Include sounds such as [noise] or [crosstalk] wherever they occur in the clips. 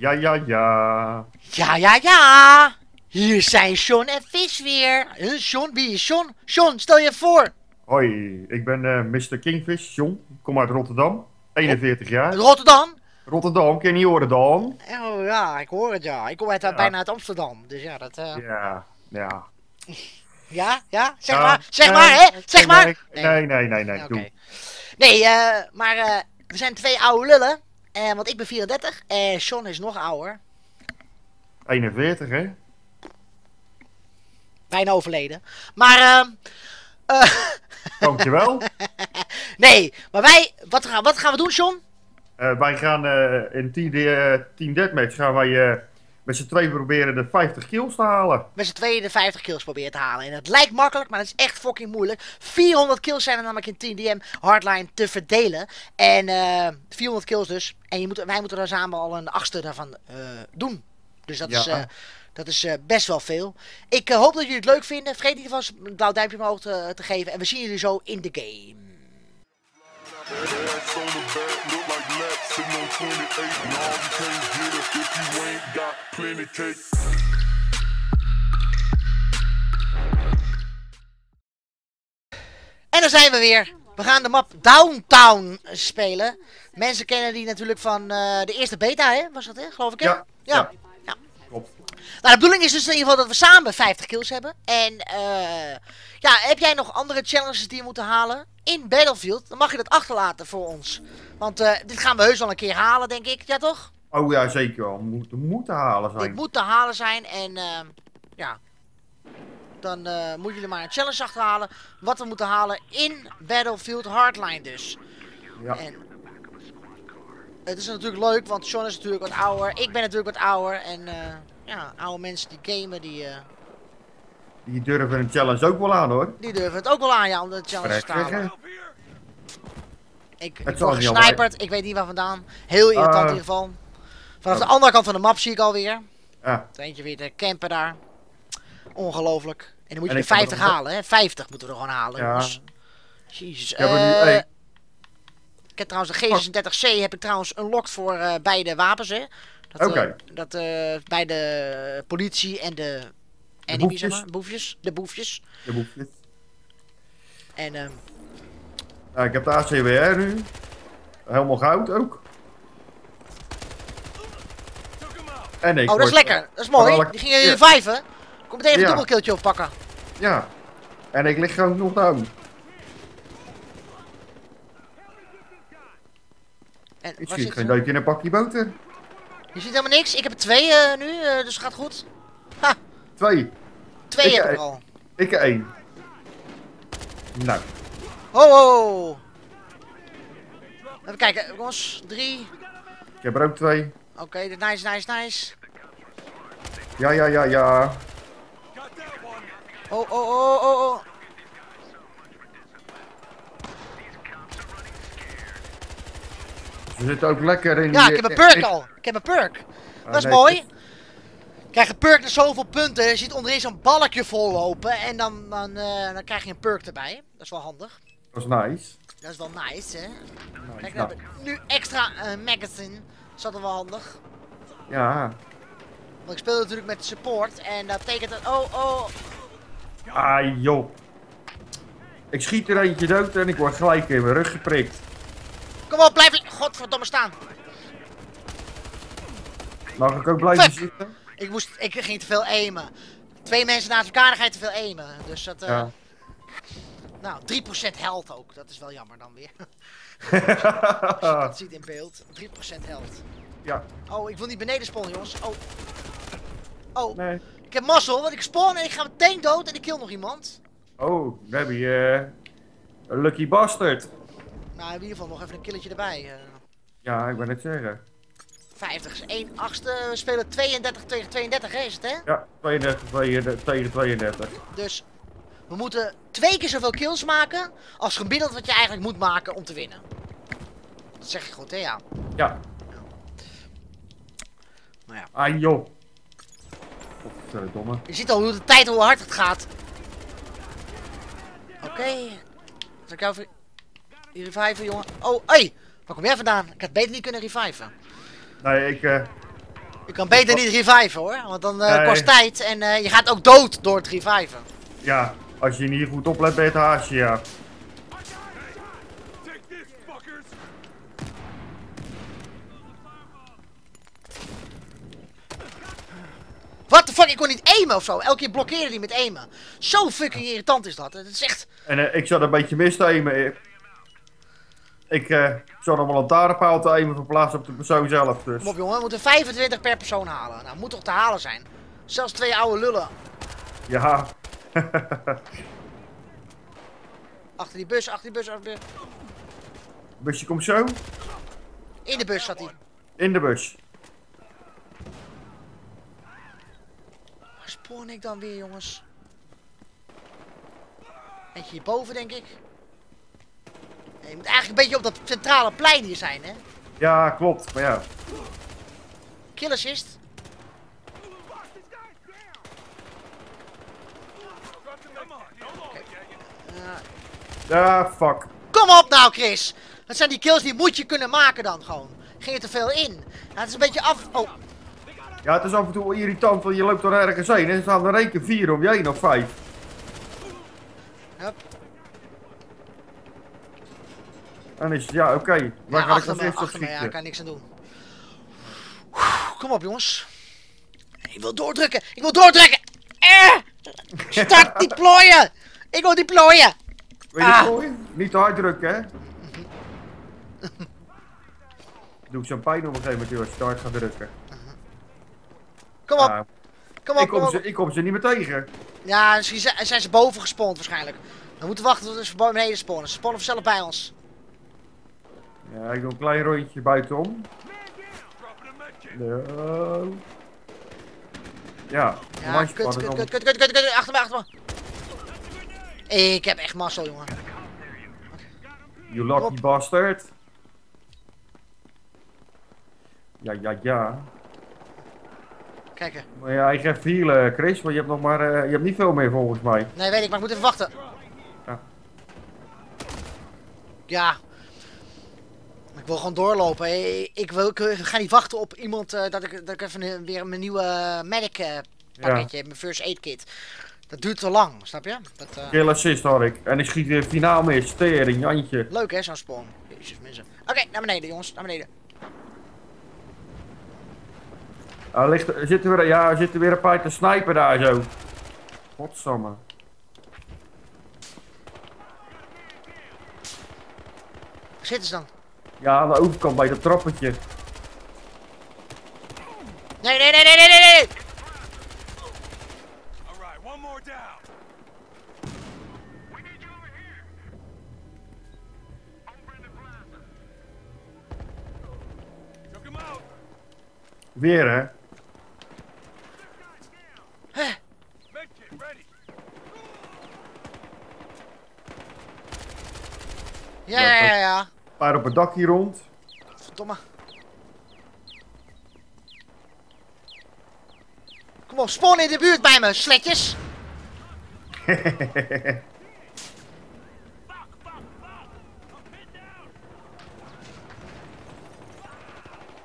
Ja, ja, ja. Ja, ja, ja. Hier zijn Sean en Vis weer. Huh, Sean, wie is Sean? Sean, stel je voor. Hoi, ik ben eh, Mr. Kingfish, John. Ik kom uit Rotterdam. 41 jaar. Rotterdam. Rotterdam, ken je niet horen dan? Oh ja, ik hoor het ja. Ik kom uit, uh, bijna uit Amsterdam. Dus ja, dat... Uh... Ja, ja. Ja, ja, zeg ja, maar, zeg nee, maar, hè, zeg nee, maar. Nee, nee, nee, nee, doe. Nee, uh, maar we zijn twee oude lullen. Uh, want ik ben 34 en Sean is nog ouder. 41, hè? Bijna overleden. Maar, uh, [laughs] Dankjewel. nee, maar wij, wat, gaan, wat gaan we doen, Sean? Uh, wij gaan uh, in Team, uh, team Deathmatch gaan wij met z'n twee proberen de 50 kills te halen. Met z'n tweeën de 50 kills proberen te halen. En het lijkt makkelijk, maar dat is echt fucking moeilijk. 400 kills zijn er namelijk in Team DM Hardline te verdelen. En 400 kills dus. En je moet, wij moeten er samen al een achtste daarvan doen. Dus dat is... Dat is uh, best wel veel. Ik uh, hoop dat jullie het leuk vinden. Vergeet niet vast een blauw duimpje omhoog te, te, geven. En we zien jullie zo in de game. En dan zijn we weer. We gaan de map Downtown spelen. Mensen kennen die natuurlijk van uh, de eerste beta, hè? Was dat, hè? Geloof ik, hè? Ja. ja. ja. Nou, de bedoeling is dus in ieder geval dat we samen 50 kills hebben. En uh, ja, heb jij nog andere challenges die je moeten halen in Battlefield? Dan mag je dat achterlaten voor ons. Want uh, dit gaan we heus wel een keer halen, denk ik. Ja, toch? Oh ja, zeker wel. Moet, moet te halen zijn. Dit moet te halen zijn. En uh, ja, dan uh, moeten jullie maar een challenge achterhalen. Wat we moeten halen in Battlefield Hardline dus. Ja. En het is natuurlijk leuk, want Sean is natuurlijk wat ouder. Ik ben natuurlijk wat ouder. En ja, oude mensen die gamen, die... Uh, die durven een challenge ook wel aan hoor. Die durven het ook wel aan, ja, om de challenge te halen. Ik, ik word gesniperd, ik weet niet waar vandaan. Heel irritant in ieder geval. Vanaf de andere kant van de map zie ik alweer. Ja. Eentje weer te campen daar. Ongelooflijk. En dan moet je weer 50 halen, hè? 50 moeten we er gewoon halen, Ja. jongens. Jezus. Ik heb er nu eh, ik heb trouwens de G36C heb ik trouwens unlocked voor eh, beide wapens, hè? Dat, Oké. eh, dat eh, bij de politie en de enemy, zeg boefjes. maar, boefjes. De boefjes. De boekjes. En ehm Nou, ik heb de ACWR nu. Helemaal goud ook. En ik Oh, dat is lekker. Dat is mooi. Die gingen Ja. reviven. Kom meteen even een Ja. dubbelkilltje oppakken. Ja. En ik lig gewoon nog down. En Ik zie geen ze? deukje in een pakje boter. Je ziet helemaal niks. Ik heb er twee eh, nu, eh, dus het gaat goed. Ha, Twee. twee Ik, heb ik al. Ik er één. Nou. Ho, ho. Even kijken, jongens. Drie. Ik heb er ook twee. Oké, nice, nice, nice. Ja, ja, ja, ja. Oh, oh, oh, oh, oh. Ze zitten ook lekker in Ja, die- ik heb een perk ik- al. Ik heb een perk. Ah, Dat is nee, mooi. Je krijgt een perk naar zoveel punten. Je ziet onderin zo'n balkje vol lopen. En dan, dan, eh, dan krijg je een perk erbij. Dat is wel handig. Dat is nice. Dat is wel nice, hè? nice. Kijk, Nou, ik nu extra eh, magazine. Is dat wel handig? ja. Want ik speel natuurlijk met support. En dat betekent dat... Oh, oh. Ah, joh. Ik schiet er eentje dood en ik word gelijk in mijn rug geprikt. Kom op, blijf... Godverdomme staan. Mag ik ook blijven Fuck. zitten? Ik, moest, ik ging te veel aimen. Twee mensen naast elkaar, ga je te veel aimen. Dus dat... eh Ja. Nou, 3% health ook. Dat is wel jammer dan weer. Als [laughs] je dat ziet in beeld. 3% health. ja. Oh, ik wil niet beneden spawnen, jongens. Oh. Oh, Nee. ik heb mazzel, want ik spawn en ik ga meteen dood en ik kill nog iemand. Oh, we hebben hier eh, lucky bastard. Nou, in ieder geval nog even een killetje erbij. eh. Ja, ik ben het zeggen. 50 is 1 achtste. We spelen 32 tegen 32, hè, is het, hè? Ja, 32 32 tegen 32. Dus we moeten twee keer zoveel kills maken als gemiddeld wat je eigenlijk moet maken om te winnen. Dat zeg je goed, hè? Ja. Ja. Nou ja. Ah, joh. Godverdomme. Je ziet al hoe de tijd, hoe hard het gaat. Oké. Zal ik jou even reviven, jongen? Oh, hey! Waar kom jij vandaan? Ik had beter niet kunnen reviven. Nee, ik, eh, Je kan beter niet reviven hoor, want dan eh, Nee. kost tijd en eh, je gaat ook dood door het reviven. Ja, als je niet goed oplet bij het haasje, ja. What the fuck, ik kon niet aimen of zo. Elke keer blokkeerde die met aimen. Zo fucking irritant is dat. Het is echt... En ik zat een beetje mis te aimen. Ik, ik eh, zat op een lantaarnpaal te aimen verplaatst op de persoon zelf. Dus. Kom op jongen, we moeten 25 per persoon halen. Nou, moet toch te halen zijn. Zelfs twee oude lullen. Ja, [laughs] Achter die bus, achter die bus, achter die bus. busje komt zo. In de bus zat hij. In de bus. Waar spawn ik dan weer, jongens? Eentje hierboven, denk ik. Je moet eigenlijk een beetje op dat centrale plein hier zijn, hè? Ja, klopt. Maar ja, Kill assist. Ja. fuck. Kom op nou, Chris! Dat zijn die kills die moet je kunnen maken dan gewoon. Ging er te veel in. Nou, het is een beetje af... Oh, Ja, het is af en toe wel irritant, want je loopt er ergens heen en er staan er één keer vier om je heen of vijf. hup. Dan is ja, oké. Waar Ja, ga ik me, eerste op me. Ja, ik schieten? kan niks aan doen. Kom op, jongens. Ik wil doordrukken. Ik wil doordrukken. Eh! Start [laughs] deployen. Ik wil deployen. Weet je Ah. Niet te hard drukken, hè? [laughs] Doe ik zo'n pijn op een gegeven moment als je te hard gaat drukken. Kom op, Ja, kom ik, op, kom kom op. ze, ik kom ze niet meer tegen. Ja, misschien zijn zijn ze boven gespawnd waarschijnlijk. We moeten wachten tot ze beneden spawnen. Ze spawnen vanzelf bij ons. Ja, ik doe een klein rondje buitenom. No. Ja, een Ja, mandje kut, kut, kut, kut, kut, kut, kut. Achter me, achter me. Ik heb echt mazzel, jongen. You lucky bastard. Ja, ja, ja. Kijk er. Maar ja, ik ga even healen, Chris, want je hebt nog maar, eh, je hebt niet veel meer volgens mij. Nee, weet ik, maar ik moet even wachten. Ja. Ja. Ik wil gewoon doorlopen. Ik, ik, wil, ik ga niet wachten op iemand eh, dat, ik, dat ik even een- weer mijn nieuwe eh, medic eh, pakketje, mijn first aid kit. Dat duurt te lang, snap je? Dat, eh, Kill assist had ik. En ik schiet weer finaal mis. Tering, Jantje. Leuk hè, zo'n spawn. Jezus, mensen. Oké, naar beneden jongens, naar beneden. Ah, ligt, er zitten weer, ja, er zitten weer een paar te snipen daar zo. Godsamme. Zitten ze dan? Ja, aan de overkant bij dat trappetje. Nee, nee, nee, nee, nee, nee, nee! All right, one more down. Took him out. Weer hè. Medkit ready. Ja, ja, ja, ja. Een paar op het dak hier rond. Verdomme. Kom op, spawn in de buurt bij me, sletjes. [laughs]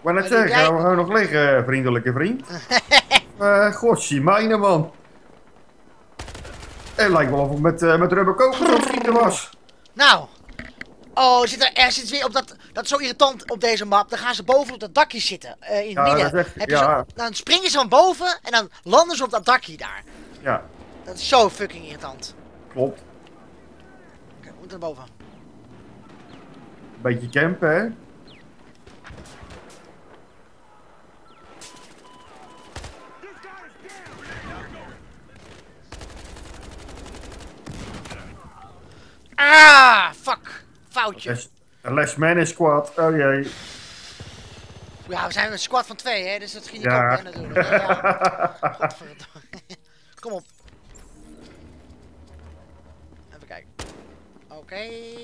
Maar net zeggen, jij? gaan we gewoon nog liggen, vriendelijke vriend. [laughs] Eh Gossie, mijne man. Het lijkt wel of ik met, eh met rubberkogels aan het schieten was. Nou. Oh, er zit er, er zit weer op dat. Dat is zo irritant op deze map. Dan gaan ze boven op dat dakje zitten. eh, in het Ja, midden. dat is echt- Heb je ja. zo, dan springen ze van boven en dan landen ze op dat dakje daar. Ja, Dat is zo fucking irritant. klopt. Oké, we moeten naar boven. Beetje campen, hè. Ah, fuck. Foutje. Les Man is squad. Oh jee. Ja, we zijn een squad van twee, hè, dus dat schiet niet Ja. op, hè, natuurlijk. Ja. [laughs] Kom op. Even kijken. Oké,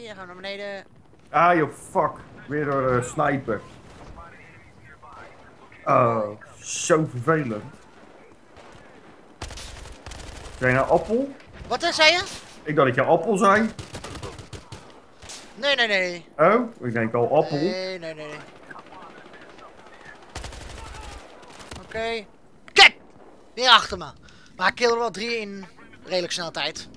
dan gaan we naar beneden. Ah joh, fuck. Weer door uh, sniper. Oh, zo vervelend. Zijn nou appel? Wat eh, zei je? Ik dacht dat je appel zei. Nee, nee, nee. Oh, ik denk al appel. Nee, nee, nee, nee. Oké. Kijk! Weer achter me. Maar ik kill er wel drie in redelijk snel tijd.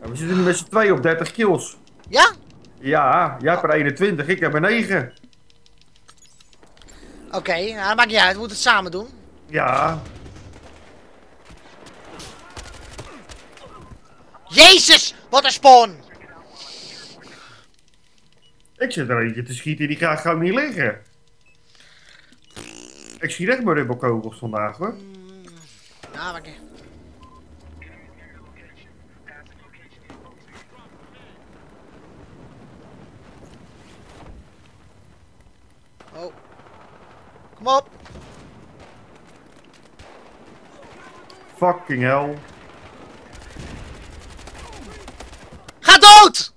Ja, we zitten nu met z'n tweeën op 30 kills. Ja? Ja, jij hebt er 21, ik heb er 9. Oké, nou, dat maakt niet uit. We moeten het samen doen. Ja, Jezus! Wat een spawn! Ik zit er eentje te schieten die gaat gewoon niet liggen. Ik schiet echt maar ribbelkogels vandaag hoor. Ja, maar... Oh. Kom op. Fucking hell. Ga dood!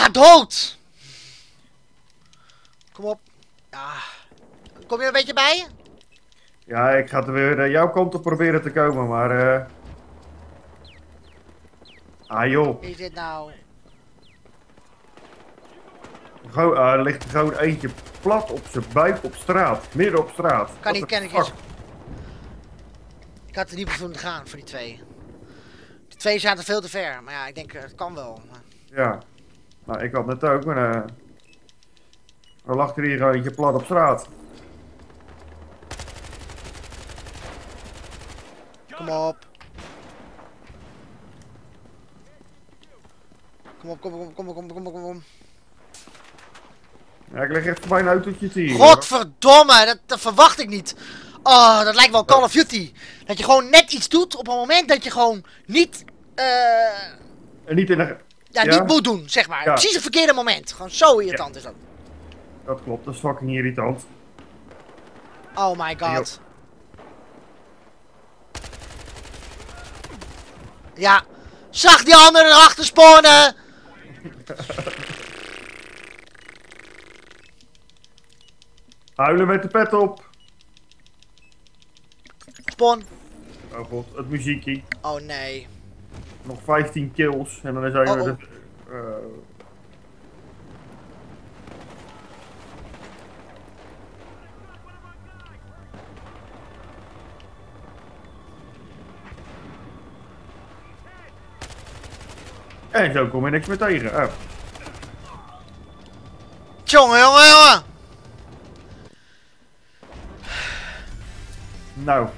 Ga dood! Kom op. Ja. Kom je een beetje bij? Ja, ik ga er weer eh, jouw kant op proberen te komen, maar... eh Ah joh, Wie is dit nou? Gewoon, ah, er ligt gewoon eentje plat op zijn buik op straat. Midden op straat. Kan niet, the ken ik fuck? eens. Ik had er niet voor moeten gaan, voor die twee. Die twee zaten veel te ver, maar ja, ik denk, eh, het kan wel. Maar- Ja. Nou, ik had net ook, maar... eh er lag er hier eentje plat op straat. Kom op. Kom op, kom op, kom op, kom op, kom op, kom op. Ja, ik leg echt voor mijn autootje te hier. Godverdomme, dat, dat verwacht ik niet. Oh, dat lijkt wel Call of Duty. Dat je gewoon net iets doet op een moment dat je gewoon niet, eh, En niet in de... ja, Ja. niet moet doen, zeg maar. Ja. Precies het verkeerde moment. Gewoon zo irritant is dat. Dat klopt, dat is fucking irritant. Oh my god. Ja, zag die anderen erachter spawnen. [laughs] Huilen met de pet op. Spawn. Oh god, het muziekje. Oh nee. Nog 15 kills en dan zijn we Oh, oh. eh, En zo kom je niks meer tegen. Oh. Jongen, jongen, jongen. Nou,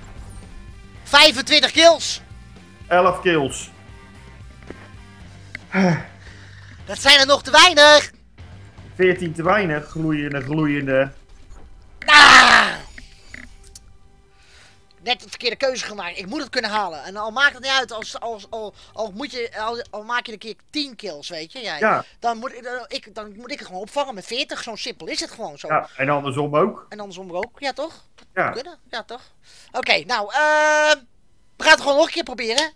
25 kills. 11 kills. Dat zijn er nog te weinig. 14 te weinig, gloeiende, gloeiende. Ah! Net de verkeerde keuze gemaakt. Ik moet het kunnen halen. En al maakt het niet uit, als, als, al, al, moet je, al, al maak je een keer 10 kills, weet je. Jij, Ja, dan, moet ik, dan, ik, dan moet ik het gewoon opvangen met 40. Zo simpel is het gewoon zo. ja, en andersom ook. En andersom ook. Ja, toch? Ja, Kunnen? Ja, toch? Oké, nou, ehm we gaan het gewoon nog een keer proberen.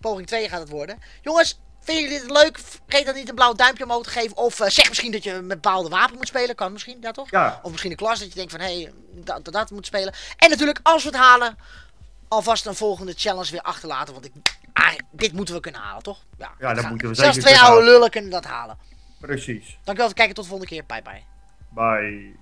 Poging 2 gaat het worden. Jongens, vinden jullie dit leuk? Vergeet dan niet een blauw duimpje omhoog te geven. Of eh, zeg misschien dat je met bepaalde wapen moet spelen. Kan misschien, ja toch? ja, Of misschien een klas dat je denkt van, hé, hey, dat, dat, dat moet spelen. En natuurlijk, als we het halen, alvast een volgende challenge weer achterlaten. Want ik, ah, dit moeten we kunnen halen, toch? Ja, Ja, dat moeten we Zelfs zeker twee kunnen oude lullen kunnen dat halen. precies. Dankjewel voor het kijken, tot de volgende keer. Bye bye. Bye.